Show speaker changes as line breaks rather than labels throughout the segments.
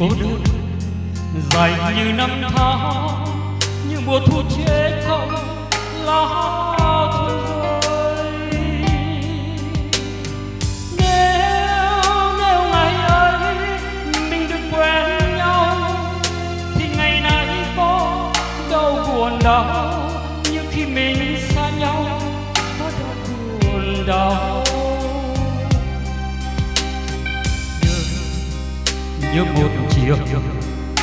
cô đơn dài như năm tháng, như mùa thu chết không lá thu rơi. Nếu nếu ngày ấy mình được quen nhau, thì ngày nay có đâu buồn đau như khi mình xa nhau, có đâu buồn đau. Như một chiều.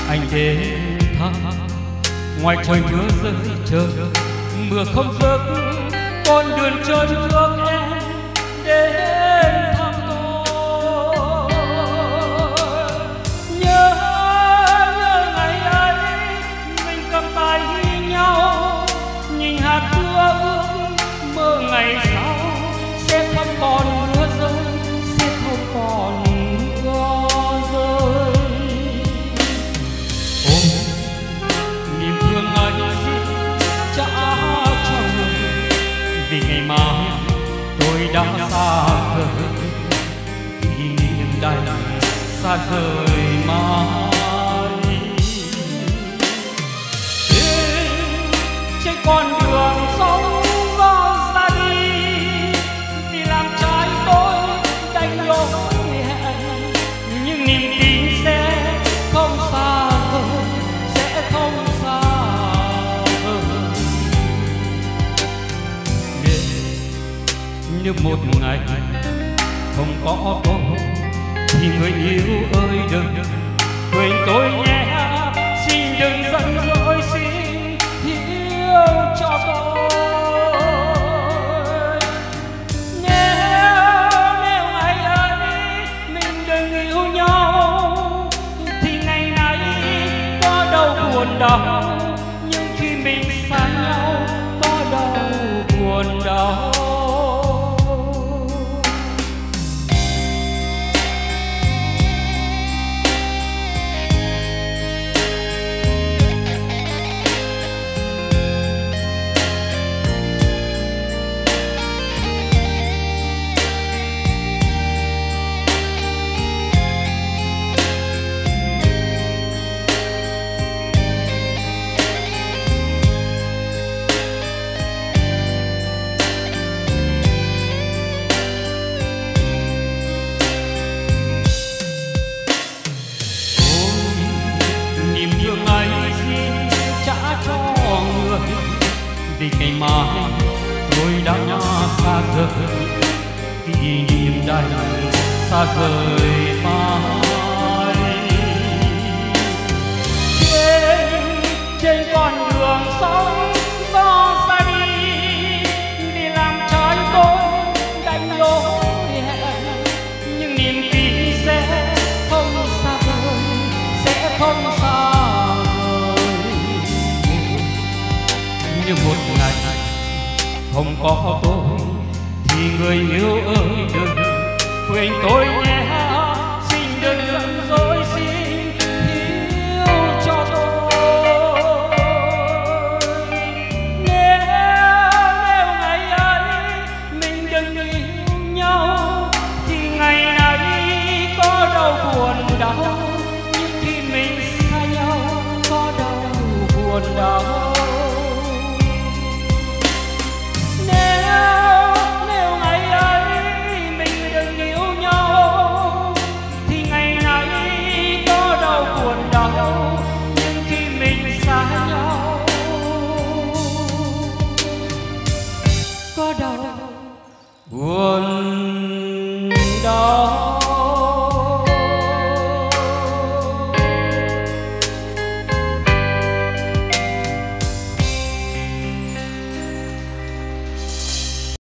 Anh đến thăm ngoài trời mưa rơi chờ. Mưa không rớt. Con đường trơn thương em đến. Đã xa rời kỷ niệm đây xa rời mãi. Thế trên con đi nếu một ngày. Không có tôi, thì người yêu ơi đừng quên tôi nhé. Xin đừng giận dỗi, xin hiểu cho tôi. Nếu nếu ngày ấy mình đừng yêu nhau, thì ngày nay có đâu buồn đau. Nhưng khi mình xa nhau, có đâu buồn đau. Vì ngày mai tôi đã xa rời. Kỷ niệm đây xa rời mãi. Trên trên con đường như một ngày. Không có tôi thì người yêu ơi đừng quên tôi nhé, xin đừng giận dỗi, xin yêu cho tôi. Nếu nếu ngày ấy mình đừng yêu nhau, thì ngày nay có đau buồn đau